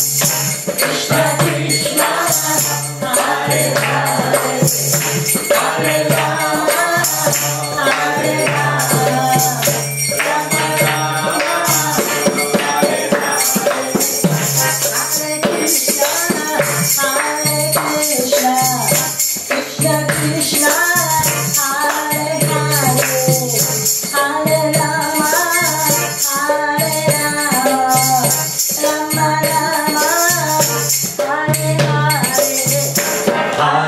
Yeah.